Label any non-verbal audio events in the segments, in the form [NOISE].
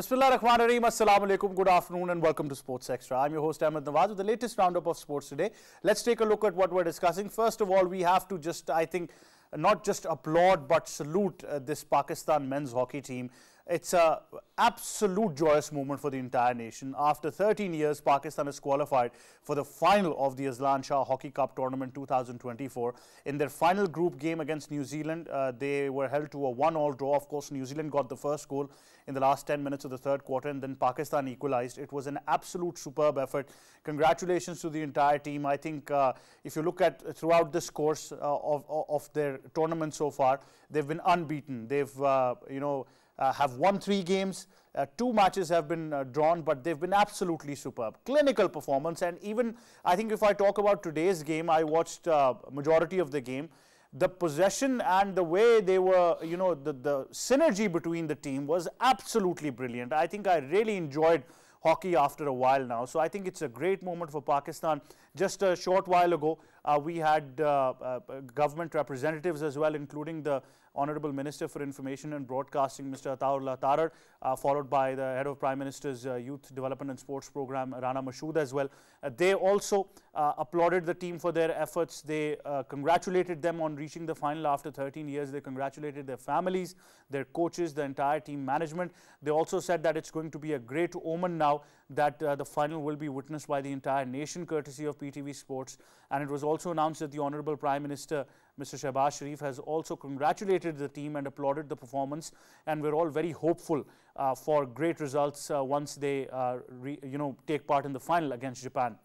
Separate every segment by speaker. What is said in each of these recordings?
Speaker 1: Assalamu alaikum. Good afternoon and welcome to Sports Extra. I'm your host Ahmed Nawaz with the latest roundup of sports today. Let's take a look at what we're discussing. First of all, we have to just, I think, not just applaud but salute uh, this Pakistan men's hockey team. It's an absolute joyous moment for the entire nation. After 13 years, Pakistan has qualified for the final of the Azlan Shah Hockey Cup Tournament 2024. In their final group game against New Zealand, uh, they were held to a one-all draw. Of course, New Zealand got the first goal in the last 10 minutes of the third quarter and then Pakistan equalized. It was an absolute superb effort. Congratulations to the entire team. I think uh, if you look at throughout this course uh, of, of their tournament so far, they've been unbeaten. They've, uh, you know, have won three games. Uh, two matches have been uh, drawn, but they've been absolutely superb. Clinical performance, and even I think if I talk about today's game, I watched uh, majority of the game. The possession and the way they were, you know, the, the synergy between the team was absolutely brilliant. I think I really enjoyed hockey after a while now. So I think it's a great moment for Pakistan. Just a short while ago, uh, we had uh, uh, government representatives as well, including the Honorable Minister for Information and Broadcasting, Mr. Ataullah Tarar, uh, followed by the head of Prime Minister's uh, Youth Development and Sports Program, Rana Mashood as well. Uh, they also uh, applauded the team for their efforts. They uh, congratulated them on reaching the final after 13 years. They congratulated their families, their coaches, the entire team management. They also said that it's going to be a great omen now that the final will be witnessed by the entire nation courtesy of PTV Sports. And it was also announced that the Honorable Prime Minister Mr. Shehbaz Sharif has also congratulated the team and applauded the performance. And we're all very hopeful for great results uh, once they, uh, you know, take part in the final against Japan.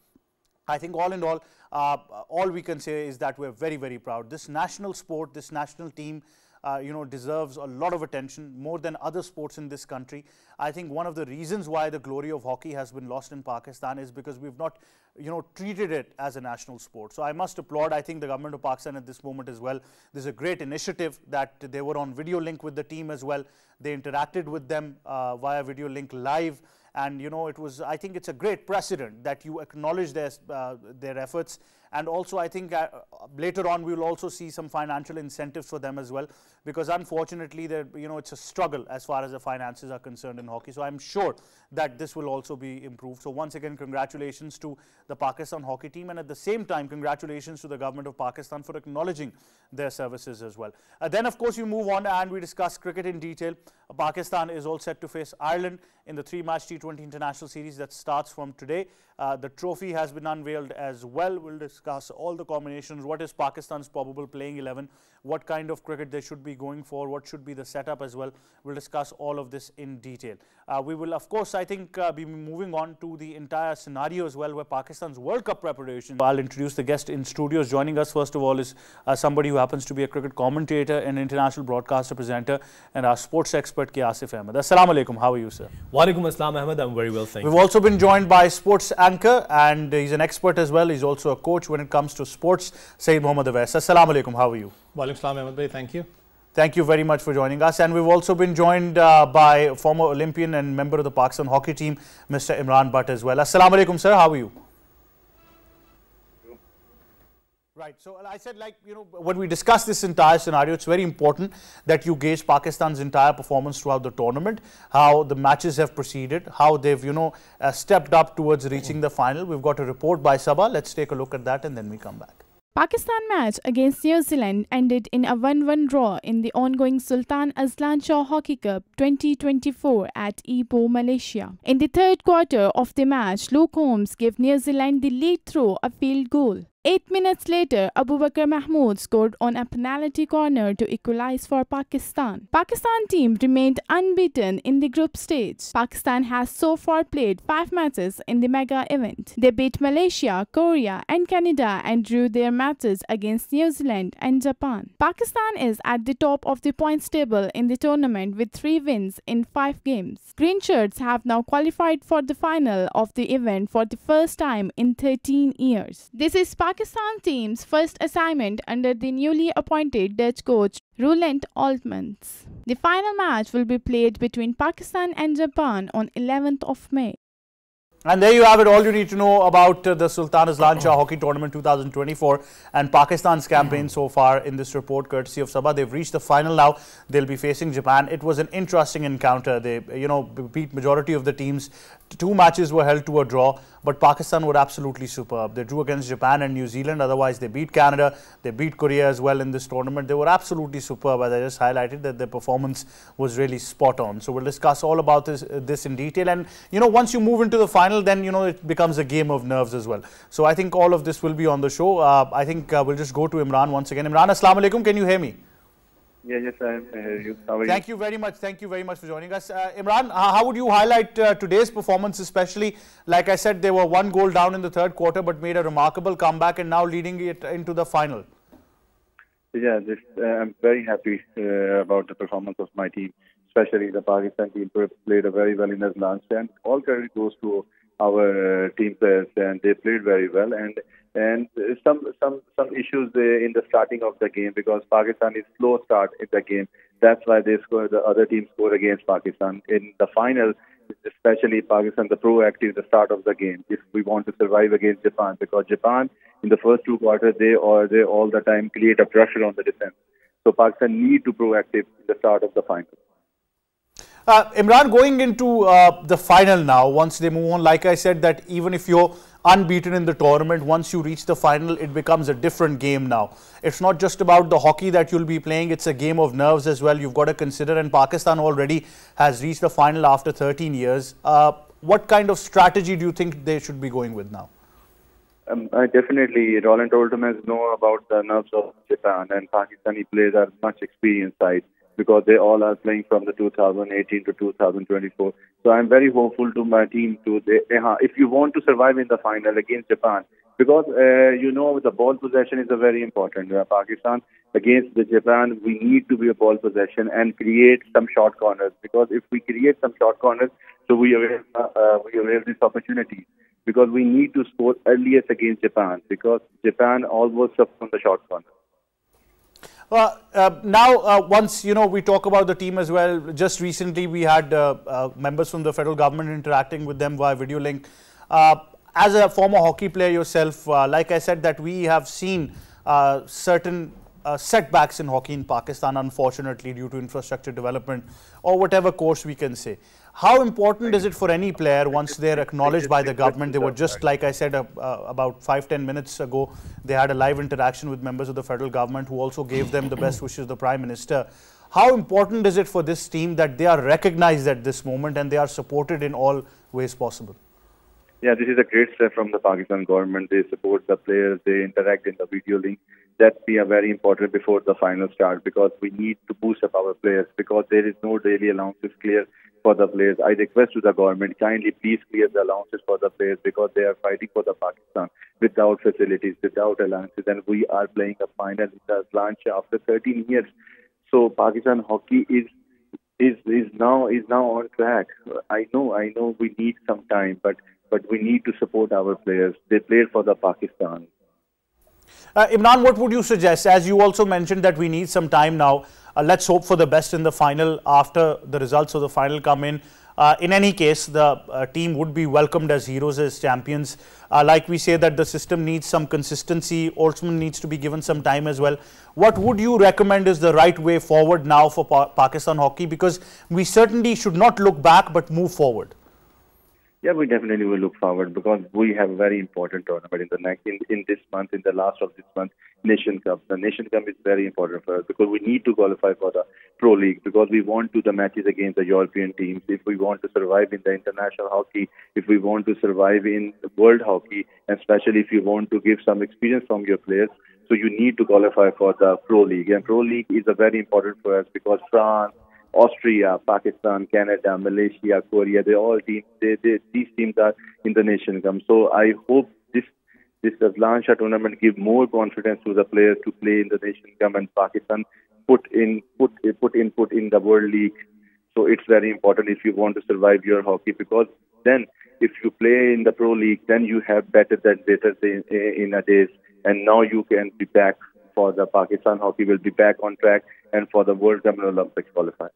Speaker 1: I think all in all, uh, all we can say is that we're very, very proud. This national sport, this national team, uh, you know, deserves a lot of attention more than other sports in this country. I think one of the reasons why the glory of hockey has been lost in Pakistan is because we've not, you know, treated it as a national sport. So I must applaud, I think, the government of Pakistan at this moment as well. There's a great initiative that they were on video link with the team as well. They interacted with them uh, via video link live and you know it was I think it's a great precedent that you acknowledge their uh, their efforts. And also I think uh, later on we will also see some financial incentives for them as well. Because unfortunately there you know it's a struggle as far as the finances are concerned in hockey. So I'm sure that this will also be improved. So once again congratulations to the Pakistan hockey team. And at the same time congratulations to the government of Pakistan for acknowledging their services as well. Uh, then of course we move on and we discuss cricket in detail. Pakistan is all set to face Ireland in the three match T20 international series that starts from today uh, the trophy has been unveiled as well we'll discuss all the combinations what is Pakistan's probable playing 11 what kind of cricket they should be going for, what should be the setup as well. We'll discuss all of this in detail. Uh, we will, of course, I think, uh, be moving on to the entire scenario as well, where Pakistan's World Cup preparation. I'll introduce the guest in studios. Joining us, first of all, is uh, somebody who happens to be a cricket commentator and international broadcaster presenter and our sports expert, K. Asif Ahmed. Assalamu alaikum. How are you, sir?
Speaker 2: Walaikum Assalam, Ahmed. I'm very well, thank you.
Speaker 1: We've
Speaker 2: you.
Speaker 1: also been joined by sports anchor and he's an expert as well. He's also a coach when it comes to sports, Saeed Mohammad Awais. Assalamu alaikum. How are you?
Speaker 3: Walaikum Salam Ahmed Bhai, thank you.
Speaker 1: Thank you very much for joining us. And we've also been joined uh, by former Olympian and member of the Pakistan hockey team, Mr. Imran Butt as well. Assalamu alaikum, sir. How are you? Right. So I said, like, you know, when we discuss this entire scenario, it's very important that you gauge Pakistan's entire performance throughout the tournament, how the matches have proceeded, how they've, you know, uh, stepped up towards reaching the final. We've got a report by Sabah. Let's take a look at that and then we come back.
Speaker 4: Pakistan match against New Zealand ended in a 1-1 draw in the ongoing Sultan Azlan Shah Hockey Cup 2024 at Ipoh, Malaysia. In the third quarter of the match, Luke Holmes gave New Zealand the lead through a field goal. Eight minutes later, Abu Bakr Mahmood scored on a penalty corner to equalize for Pakistan. Pakistan team remained unbeaten in the group stage. Pakistan has so far played five matches in the mega event. They beat Malaysia, Korea and Canada and drew their matches against New Zealand and Japan. Pakistan is at the top of the points table in the tournament with three wins in five games. Green shirts have now qualified for the final of the event for the first time in 13 years. This is Pakistan Pakistan team's first assignment under the newly appointed Dutch coach Roeland Oltmans. The final match will be played between Pakistan and Japan on 11th of May.
Speaker 1: And there you have it, all you need to know about uh, the Sultan Azlan Shah [CLEARS THROAT] Hockey Tournament 2024 and Pakistan's campaign so far in this report, courtesy of Sabah. They've reached the final now. They'll be facing Japan. It was an interesting encounter. They, you know, beat majority of the teams. Two matches were held to a draw, but Pakistan were absolutely superb. They drew against Japan and New Zealand. Otherwise, they beat Canada. They beat Korea as well in this tournament. They were absolutely superb, as I just highlighted, that their performance was really spot on. So we'll discuss all about this, uh, this in detail. And, you know, once you move into the final, then, you know, it becomes a game of nerves as well. So I think all of this will be on the show. Uh, I think uh, we'll just go to Imran once again. Imran, Assalamu alaikum. Can you hear me?
Speaker 3: Yeah, yes, I hear you. How are
Speaker 1: Thank you? you very much. Thank you very much for joining us. Uh, Imran, how would you highlight uh, today's performance, especially, like I said, they were one goal down in the third quarter, but made a remarkable comeback and now leading it into the final.
Speaker 3: Yeah, this, uh, I'm very happy uh, about the performance of my team, especially the Pakistan team played a very well in the last and all credit goes to our uh, team players and they played very well and and some some some issues in the starting of the game because Pakistan is slow start in the game. That's why they score. The other team score against Pakistan in the final. Especially Pakistan, the proactive the start of the game. If we want to survive against Japan, because Japan in the first two quarters they or they all the time create a pressure on the defense. So Pakistan need to proactive in the start of the final.
Speaker 1: Uh, Imran, going into uh, the final now, once they move on, like I said, that even if you're unbeaten in the tournament, once you reach the final, it becomes a different game now. It's not just about the hockey that you'll be playing, it's a game of nerves as well. You've got to consider, and Pakistan already has reached the final after 13 years. Uh, what kind of strategy do you think they should be going with now?
Speaker 3: Um, I definitely, Roeland Oltmans know about the nerves of Japan, and Pakistani players are much experienced side because they all are playing from the 2018 to 2024. So I'm very hopeful to my team to they, if you want to survive in the final against Japan, because uh, you know the ball possession is a very important. Uh, Pakistan against the Japan, we need to be a ball possession and create some short corners because if we create some short corners, so we avail uh we avail this opportunity because we need to score earliest against Japan because Japan always suffers from the short corners.
Speaker 1: Well, uh, now, uh, once you know, we talk about the team as well. Just recently, we had uh, uh members from the federal government interacting with them via video link. Uh, as a former hockey player yourself, uh, like I said, that we have seen certain setbacks in hockey in Pakistan, unfortunately, due to infrastructure development or whatever course we can say. How important is it for any player once they're acknowledged by the government? They were just, like I said, uh, uh, about five, ten minutes ago, they had a live interaction with members of the federal government who also gave them the best wishes, the Prime Minister. How important is it for this team that they are recognized at this moment and they are supported in all ways possible?
Speaker 3: Yeah, this is a great step from the Pakistan government. They support the players, they interact in the video link. That be a very important before the final start because we need to boost up our players because there is no daily allowances clear for the players. I request to the government, kindly please clear the allowances for the players because they are fighting for the Pakistan without facilities, without allowances, and we are playing a final in the launch after 13 years. So Pakistan hockey is is is now is now on track. I know, I know, we need some time, but but we need to support our players. They played for the Pakistan.
Speaker 1: Uh, Imran, what would you suggest? As you also mentioned that we need some time now. Uh, let's hope for the best in the final after the results of the final come in. Uh, in any case, the uh, team would be welcomed as heroes, as champions. Uh, like we say that the system needs some consistency, Oltmann needs to be given some time as well. What would you recommend is the right way forward now for pa Pakistan hockey? Because we certainly should not look back but move forward.
Speaker 3: Yeah, we definitely will look forward because we have a very important tournament in the next in, in this month, in the last of this month, Nation Cup. The Nation Cup is very important for us because we need to qualify for the Pro League because we want to the matches against the European teams. If we want to survive in the international hockey, if we want to survive in the world hockey, especially if you want to give some experience from your players, so you need to qualify for the Pro League. And Pro League is a very important for us because France, Austria, Pakistan, Canada, Malaysia, Korea, they all teams, they, they, these teams are in the Nation Cup. So I hope this this Shah tournament give more confidence to the players to play in the Nation Cup and Pakistan put in put put input in the World League. So it's very important if you want to survive your hockey because then if you play in the Pro League, then you have better than better in, in a days, and now you can be back for the Pakistan hockey will be back on track and for the World Cup and Olympics qualify.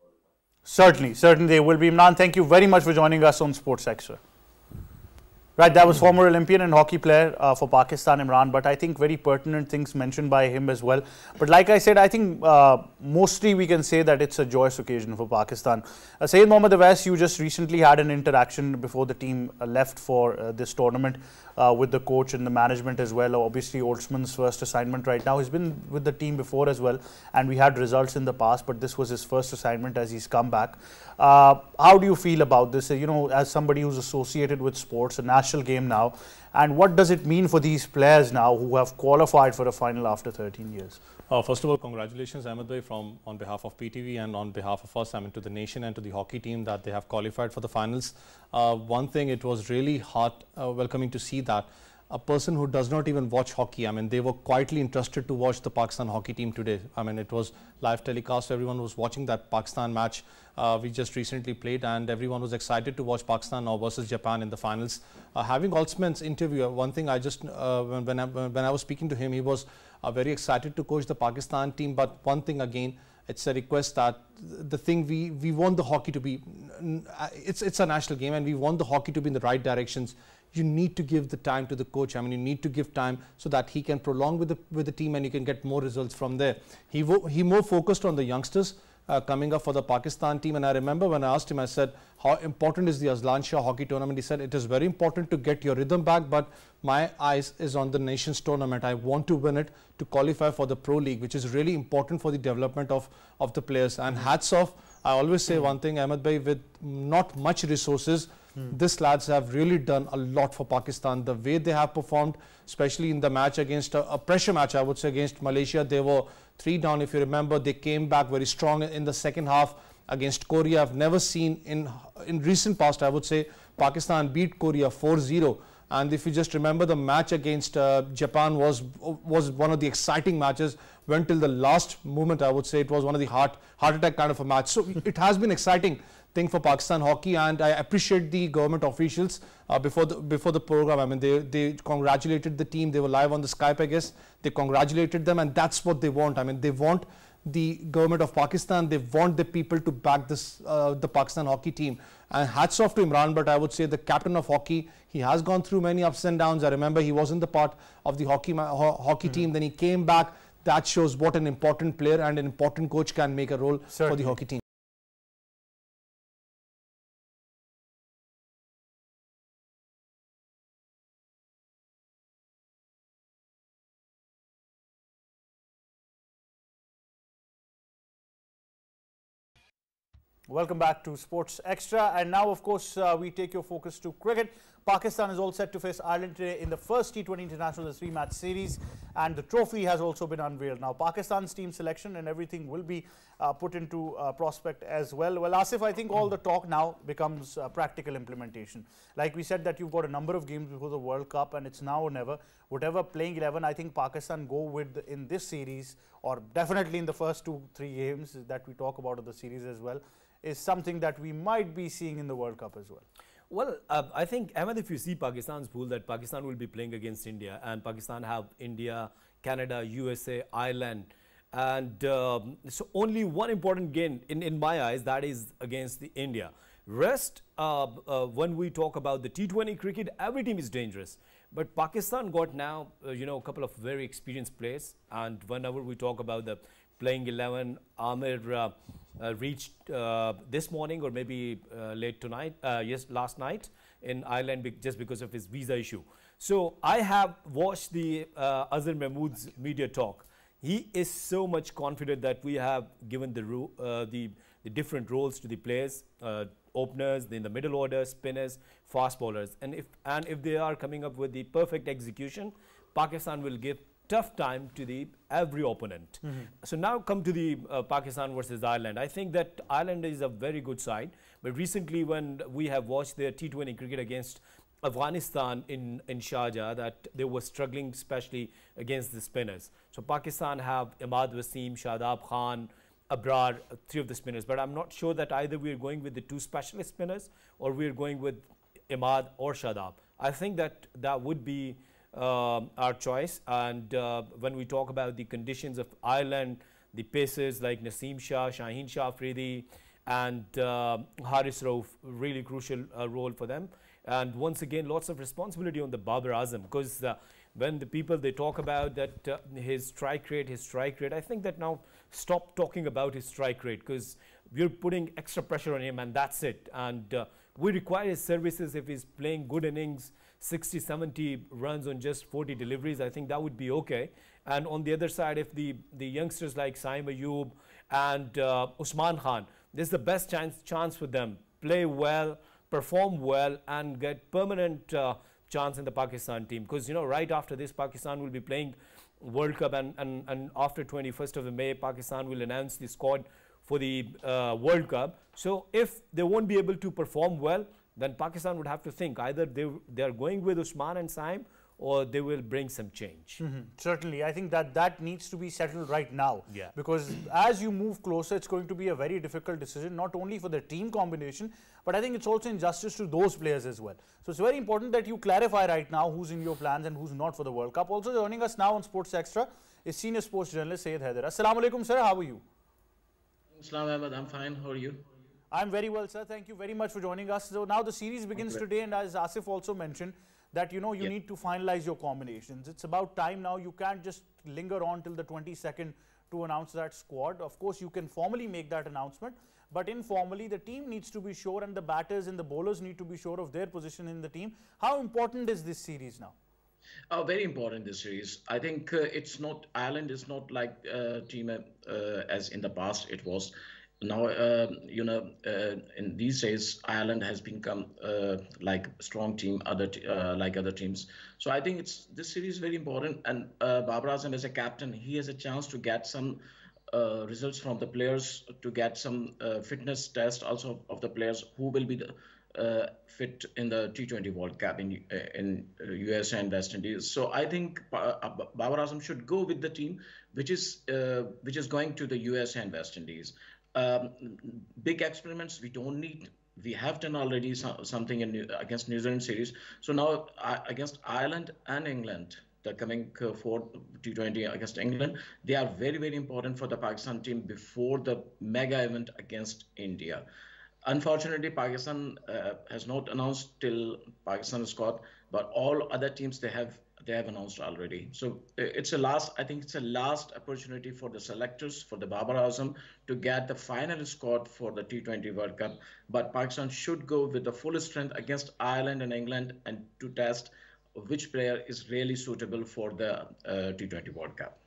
Speaker 1: Certainly, certainly they will be. Imran, thank you very much for joining us on Sports Extra. Right, that was former Olympian and hockey player uh, for Pakistan, Imran. But I think very pertinent things mentioned by him as well. But like I said, I think uh, mostly we can say that it's a joyous occasion for Pakistan. Uh, Syed Mohammad Awais, you just recently had an interaction before the team uh, left for uh, this tournament uh, with the coach and the management as well. Obviously, Oltmans' first assignment right now. He's been with the team before as well, and we had results in the past, but this was his first assignment as he's come back. How do you feel about this? You know, as somebody who's associated with sports, a national game now, and what does it mean for these players now who have qualified for a final after 13 years?
Speaker 2: Uh, first of all, congratulations, Ahmed Bhai, from on behalf of PTV and on behalf of us, I mean, to the nation and to the hockey team that they have qualified for the finals. Uh, one thing, it was really heart uh, welcoming to see that a person who does not even watch hockey, I mean, they were quietly interested to watch the Pakistan hockey team today. I mean, it was live telecast. Everyone was watching that Pakistan match uh, we just recently played, and everyone was excited to watch Pakistan now versus Japan in the finals. Uh, having Oltmans' interview, one thing I just, uh, when, when I, when I was speaking to him, he was uh, very excited to coach the Pakistan team. But one thing again, it's a request that the thing we, we want the hockey to be, it's, it's a national game and we want the hockey to be in the right directions. You need to give the time to the coach. I mean, you need to give time so that he can prolong with the, with the team and you can get more results from there. He, he more focused on the youngsters uh, coming up for the Pakistan team. And I remember when I asked him, I said, how important is the Azlan Shah hockey tournament? He said, it is very important to get your rhythm back, but my eyes is on the nations tournament. I want to win it to qualify for the Pro League, which is really important for the development of, of the players. And hats off, I always say one thing, Ahmed Bhai, with not much resources, Hmm. These lads have really done a lot for Pakistan. The way they have performed, especially in the match against a, a, pressure match, I would say against Malaysia, they were three down. If you remember, they came back very strong in the second half against Korea. I've never seen in in recent past, I would say, Pakistan beat Korea 4-0. And if you just remember, the match against uh, Japan was was one of the exciting matches. Went till the last moment. I would say it was one of the heart heart attack kind of a match. So it has been exciting thing for Pakistan hockey and I appreciate the government officials uh, before the before the program. I mean they they congratulated the team. They were live on the Skype I guess. They congratulated them and that's what they want. I mean they want the government of Pakistan they want the people to back this uh, the Pakistan hockey team. And hats off to Imran Butt I would say the captain of hockey he has gone through many ups and downs. I remember he wasn't the part of the hockey ho hockey mm -hmm. team. Then he came back. That shows what an important player and an important coach can make a role Certainly. for the hockey team
Speaker 1: Welcome back to Sports Extra. And now, of course, uh, we take your focus to cricket. Pakistan is all set to face Ireland today in the first T20 International the three-match series. And the trophy has also been unveiled. Now, Pakistan's team selection and everything will be uh, put into uh, prospect as well. Well, Asif, I think all the talk now becomes uh, practical implementation. Like we said that you've got a number of games before the World Cup and it's now or never. Whatever playing 11, I think Pakistan go with in this series or definitely in the first two, three games that we talk about of the series as well is something that we might be seeing in the World Cup as well.
Speaker 5: Well, uh, I think, Ahmed, if you see Pakistan's pool, that Pakistan will be playing against India, and Pakistan have India, Canada, USA, Ireland, and um, so only one important game in, in my eyes, that is against the India. Rest, uh, uh, when we talk about the T20 cricket, every team is dangerous. But Pakistan got now, uh, you know, a couple of very experienced players. And whenever we talk about the playing 11. Amir uh, uh, reached uh, this morning or maybe uh, late tonight, uh, yes, last night in Ireland be just because of his visa issue. So I have watched the uh, Azhar Mahmood's media talk. He is so much confident that we have given the, the, the, different roles to the players, openers, in the middle order, spinners, fast bowlers. And if, and if they are coming up with the perfect execution, Pakistan will give tough time to the every opponent. Mm -hmm. So now come to the uh, Pakistan versus Ireland. I think that Ireland is a very good side. But recently when we have watched their T20 cricket against Afghanistan in, in Sharjah that they were struggling especially against the spinners. So Pakistan have Imad Wasim, Shadab Khan, Abrar, three of the spinners. But I'm not sure that either we're going with the two specialist spinners or we're going with Imad or Shadab. I think that that would be uh, our choice. And uh, when we talk about the conditions of Ireland, the paces like Naseem Shah, Shaheen Shah Afridi, and uh, Haris really crucial uh, role for them. And once again, lots of responsibility on the Babar Azam because uh, when the people they talk about that uh, his strike rate, his strike rate, I think that now stop talking about his strike rate because we're putting extra pressure on him and that's it. And uh, we require his services if he's playing good innings, 60, 70 runs on just 40 deliveries. I think that would be okay. And on the other side, if the, the youngsters like Saim Ayub and uh, Usman Khan, this is the best chance, chance for them. Play well, perform well, and get permanent uh, chance in the Pakistan team. Because, you know, right after this, Pakistan will be playing World Cup, and, and, and after 21st of May, Pakistan will announce the squad for the uh, World Cup. So if they won't be able to perform well, then Pakistan would have to think either they, they are going with Usman and Saim or they will bring some change.
Speaker 1: Mm -hmm. Certainly, I think that that needs to be settled right now.
Speaker 5: Yeah.
Speaker 1: Because as you move closer, it's going to be a very difficult decision, not only for the team combination, but I think it's also injustice to those players as well. So it's very important that you clarify right now who's in your plans and who's not for the World Cup. Also joining us now on Sports Extra is senior sports journalist Syed Haider. Assalamu alaikum, sir. How are you?
Speaker 6: Islam Ahmed, I'm fine. How are you?
Speaker 1: I'm very well, sir. Thank you very much for joining us. So now the series begins okay. today, and as Asif also mentioned, that you know you need to finalize your combinations. It's about time now. You can't just linger on till the 22nd to announce that squad. Of course, you can formally make that announcement, but informally, the team needs to be sure, and the batters and the bowlers need to be sure of their position in the team. How important is this series now?
Speaker 6: Oh, very important this series. I think uh, it's not Ireland is not like uh, team uh, as in the past it was. Now, uh, you know, uh, in these days, Ireland has become uh, like strong team, other like other teams. So I think it's this series is very important. And uh, Babar Azam as a captain, he has a chance to get some results from the players, to get some fitness test also of the players who will be the uh, fit in the T20 World Cup in in US and West Indies. So I think Babar Azam should go with the team which is uh, which is going to the US and West Indies. Um, big experiments we don't need. We have done already so, something in, against New Zealand series. So now uh, against Ireland and England, the coming uh, four T20 against England, they are very very important for the Pakistan team before the mega event against India. Unfortunately, Pakistan uh, has not announced till Pakistan squad, but all other teams they have they have announced already. So it's a last, I think it's a last opportunity for the selectors, for the Babar Azam to get the final squad for the T20 World Cup. But Pakistan should go with the full strength against Ireland and England and to test which player is really suitable for the uh, T20 World Cup.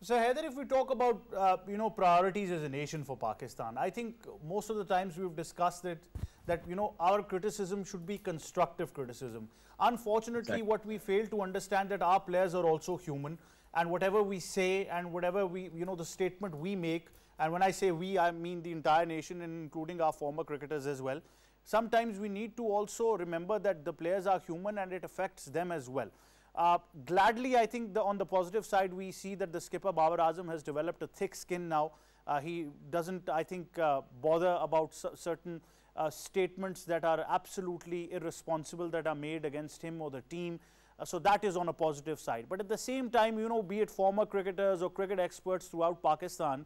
Speaker 1: So Haider, if we talk about uh, you know priorities as a nation for Pakistan, I think most of the times we've discussed it that you know our criticism should be constructive criticism. Unfortunately, exactly. what we fail to understand that our players are also human, and whatever we say and whatever we you know the statement we make, and when I say we, I mean the entire nation, including our former cricketers as well. Sometimes we need to also remember that the players are human and it affects them as well. Uh, gladly, I think the, on the positive side, we see that the skipper Babar Azam has developed a thick skin now. Uh, he doesn't, I think, uh, bother about certain uh, statements that are absolutely irresponsible that are made against him or the team. Uh, so that is on a positive side. But at the same time, you know, be it former cricketers or cricket experts throughout Pakistan,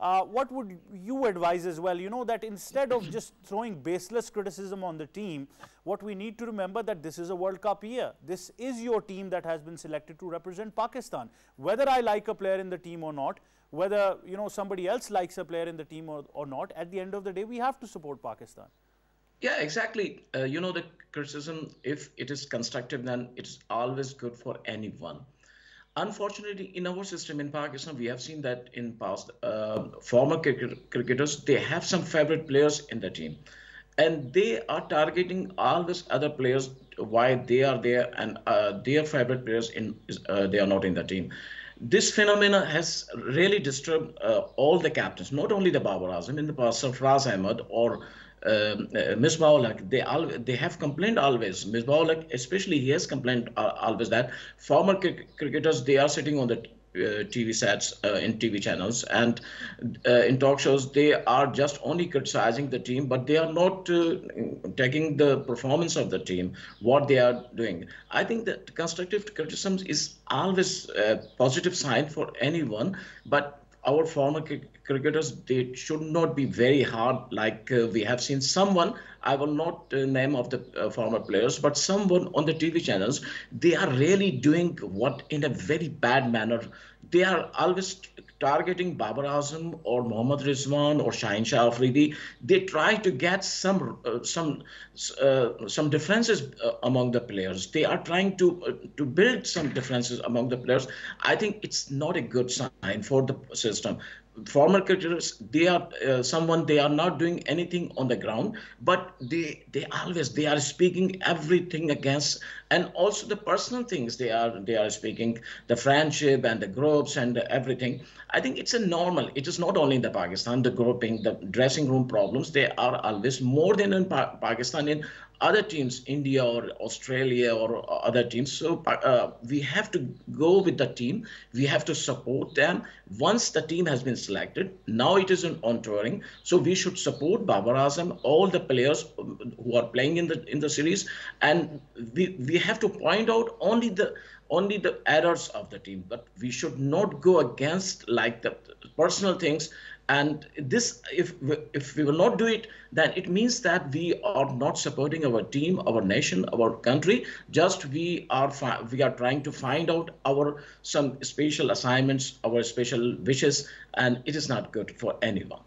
Speaker 1: uh, what would you advise as well? You know that instead of just throwing baseless criticism on the team, what we need to remember that this is a World Cup year. This is your team that has been selected to represent Pakistan. Whether I like a player in the team or not, whether you know somebody else likes a player in the team or, or not, at the end of the day, we have to support Pakistan.
Speaker 6: Yeah, exactly. Uh, you know, the criticism, if it is constructive, then it's always good for anyone unfortunately in our system in pakistan we have seen that in past uh, former cricketers they have some favorite players in the team. And they are targeting all these other players why they are there and uh, their favorite players in uh, they are not in the team. This phenomena has really disturbed uh, all the captains not only the babar azam. In the past Sarfaraz Ahmed or um, uh, Misbah they all they have complained always. Ms. Misbah especially, he has complained uh, always that former cricketers they are sitting on the uh, TV sets uh, in TV channels and uh, in talk shows they are just only criticizing the team but they are not uh, taking the performance of the team what they are doing i think that constructive criticism is always a positive sign for anyone but our former cricketers, they should not be very hard like uh, we have seen someone, I will not uh, name of the uh, former players, but someone on the TV channels, they are really doing what in a very bad manner. They are always targeting Babar Azam or Mohammad Rizwan or Shaheen Shah Afridi. They try to get some uh, some uh, some differences uh, among the players. They are trying to to build some differences among the players. I think it's not a good sign for the system former cricketers they are uh, someone they are not doing anything on the ground but they they always they are speaking everything against and also the personal things they are they are speaking the friendship and the groups and everything i think it's a normal it is not only in the pakistan the grouping the dressing room problems they are always more than in pa- pakistan in other teams, India or Australia or other teams. So uh, we have to go with the team. We have to support them. Once the team has been selected, now it is on touring. So we should support Babar Azam, all the players who are playing in the in the series, and we we have to point out only the only the errors of the team, but we should not go against like the personal things. And this if if we will not do it then it means that we are not supporting our team our nation our country. Just we are we are trying to find out our some special assignments our special wishes and it is not good for anyone.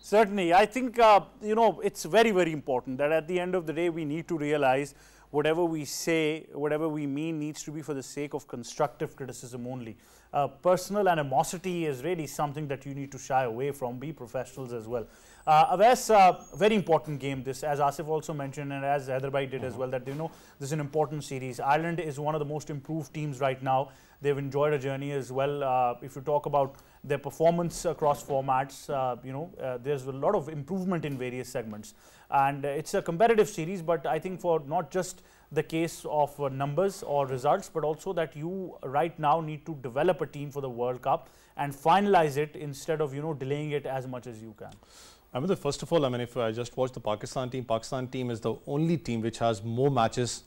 Speaker 1: Certainly. I think uh, you know it's very very important that at the end of the day we need to realize whatever we say, whatever we mean needs to be for the sake of constructive criticism only. Uh, personal animosity is really something that you need to shy away from, be professionals as well. Uh, Awais, uh, very important game this, as Asif also mentioned and as Hyderabad did mm -hmm. as well, that you know this is an important series. Ireland is one of the most improved teams right now. They've enjoyed a journey as well. Uh, if you talk about their performance across formats, uh, you know, uh, there's a lot of improvement in various segments. And it's a competitive series, but I think for not just the case of uh, numbers or results, but also that you right now need to develop a team for the World Cup and finalize it instead of, you know, delaying it as much as you can.
Speaker 2: I mean, first of all, I mean, if I just watch the Pakistan team, Pakistan team is the only team which has more matches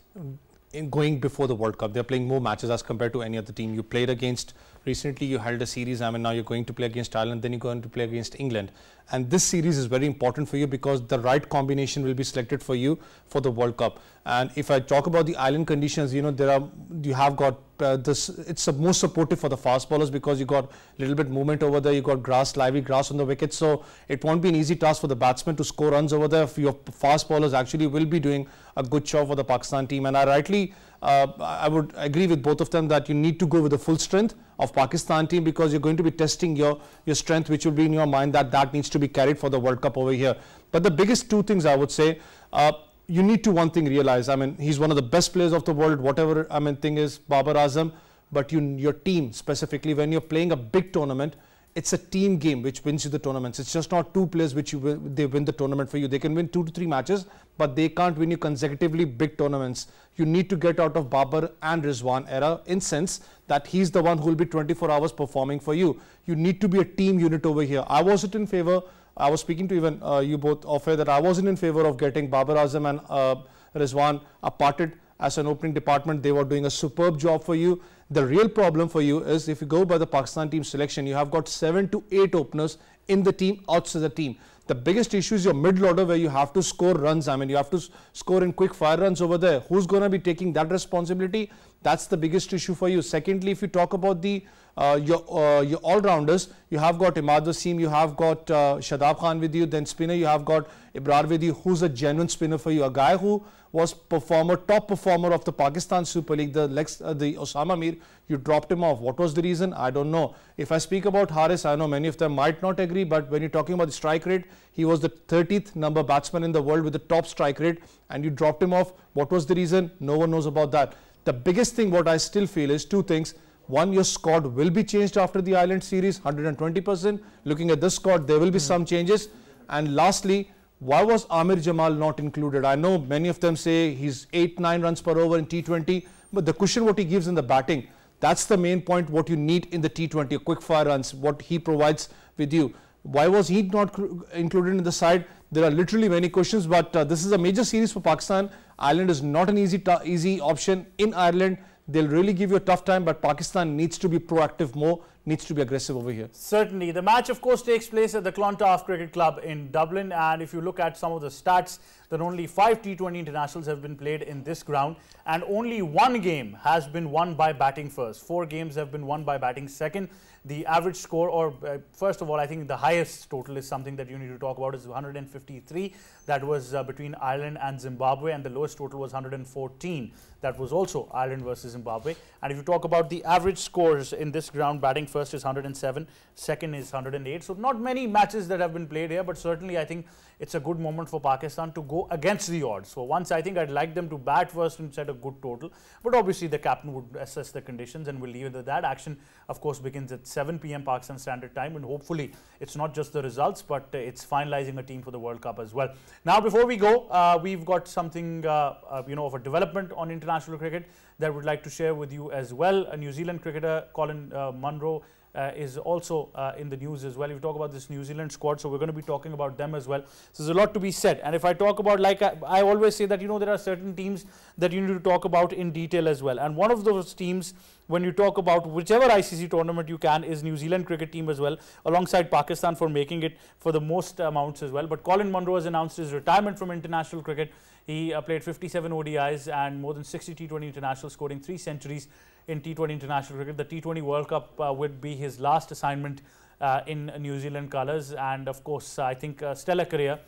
Speaker 2: in going before the World Cup. They're playing more matches as compared to any other team. You played against, recently you held a series, I mean now you're going to play against Ireland, then you're going to play against England. And this series is very important for you because the right combination will be selected for you for the World Cup. And if I talk about the Ireland conditions, you know, there are, you have got uh, this, it's most supportive for the fast bowlers because you got a little bit movement over there, you got grass, lively grass on the wicket. So it won't be an easy task for the batsman to score runs over there. Your fast bowlers actually will be doing a good job for the Pakistan team. And I rightly, uh, I would agree with both of them that you need to go with the full strength of Pakistan team because you're going to be testing your, your strength which will be in your mind that that needs to be carried for the World Cup over here. But the biggest two things I would say, uh, you need to one thing realize, I mean, he's one of the best players of the world, whatever, I mean, thing is Babar Azam, but you, your team specifically, when you're playing a big tournament, it's a team game which wins you the tournaments. It's just not two players which they win the tournament for you. They can win two to three matches, but they can't win you consecutively big tournaments. You need to get out of Babar and Rizwan era in sense that he's the one who will be 24 hours performing for you. You need to be a team unit over here. I wasn't in favor. I was speaking to even uh, you both of that I wasn't in favor of getting Babar Azam and uh, Rizwan aparted as an opening department. They were doing a superb job for you. The real problem for you is if you go by the Pakistan team selection, you have got seven to eight openers in the team, outside the team. The biggest issue is your middle order where you have to score runs. I mean, you have to score in quick fire runs over there. Who's going to be taking that responsibility? That's the biggest issue for you. Secondly, if you talk about the uh, your uh, your all-rounders, you have got Imad Wasim, you have got uh, Shadab Khan with you, then spinner you have got Abrar with you, who's a genuine spinner for you, a guy who was performer, top performer of the Pakistan Super League, the, Lex, uh, the Osama Mir, you dropped him off. What was the reason? I don't know. If I speak about Haris, I know many of them might not agree, but when you're talking about the strike rate, he was the 30th number batsman in the world with the top strike rate, and you dropped him off. What was the reason? No one knows about that. The biggest thing what I still feel is two things. One, your squad will be changed after the Ireland series, 120%. Looking at this squad, there will be mm. some changes. And lastly, why was Amir Jamal not included? I know many of them say he's 8, 9 runs per over in T20, but the cushion what he gives in the batting, that's the main point what you need in the T20, quick fire runs, what he provides with you. Why was he not included in the side? There are literally many questions, but uh, this is a major series for Pakistan. Ireland is not an easy, easy option in Ireland. They'll really give you a tough time, but Pakistan needs to be proactive more needs to be aggressive over here.
Speaker 1: Certainly. The match, of course, takes place at the Clontarf Cricket Club in Dublin. And if you look at some of the stats, then only five T20 internationals have been played in this ground. And only one game has been won by batting first. Four games have been won by batting second. The average score, or uh, first of all, I think the highest total is something that you need to talk about is 153. That was uh, between Ireland and Zimbabwe. And the lowest total was 114. That was also Ireland versus Zimbabwe. And if you talk about the average scores in this ground, batting first is 107, second is 108. So not many matches that have been played here, but certainly I think it's a good moment for Pakistan to go against the odds. So once I think I'd like them to bat first and set a good total, but obviously the captain would assess the conditions and we'll leave it at that. Action, of course, begins at 7 p.m. Pakistan Standard Time, and hopefully it's not just the results, but uh, it's finalizing a team for the World Cup as well. Now, before we go, uh, we've got something, uh, uh you know, of a development on international cricket that we'd like to share with you as well. A New Zealand cricketer, Colin uh, Munro, uh, is also uh, in the news as well. You talk about this New Zealand squad, so we're going to be talking about them as well. So there's a lot to be said. And if I talk about, like I, I, always say that, you know, there are certain teams that you need to talk about in detail as well. And one of those teams, when you talk about whichever ICC tournament you can, is New Zealand cricket team as well, alongside Pakistan for making it for the most amounts as well. But Colin Munro has announced his retirement from international cricket. He uh, played 57 ODIs and more than 60 T20 internationals, scoring three centuries in T20 international cricket. The T20 World Cup uh, would be his last assignment uh, in New Zealand colours. And of course, I think a stellar career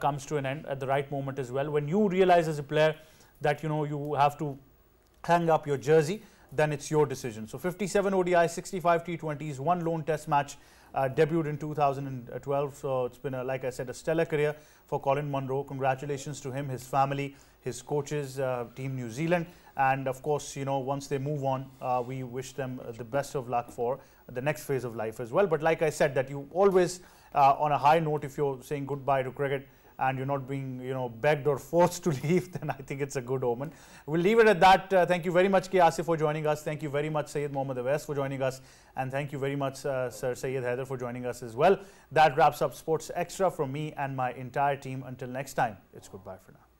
Speaker 1: comes to an end at the right moment as well. When you realize as a player that, you know, you have to hang up your jersey, then it's your decision. So 57 ODI, 65 T20s, one lone test match, uh, debuted in 2012. So it's been, a, like I said, a stellar career for Colin Munro. Congratulations to him, his family, his coaches, uh, Team New Zealand. And of course, you know, once they move on, uh, we wish them the best of luck for the next phase of life as well. But like I said, that you always, uh, on a high note, if you're saying goodbye to cricket, and you're not being you know begged or forced to [LAUGHS] leave then I think it's a good omen. We'll leave it at that. Uh, thank you very much K. For joining us. Thank you very much Sayed Mohammad Awais for joining us and thank you very much uh, Sir Sayed Haider for joining us as well. That wraps up Sports Extra from me and my entire team. Until next time, it's goodbye for now.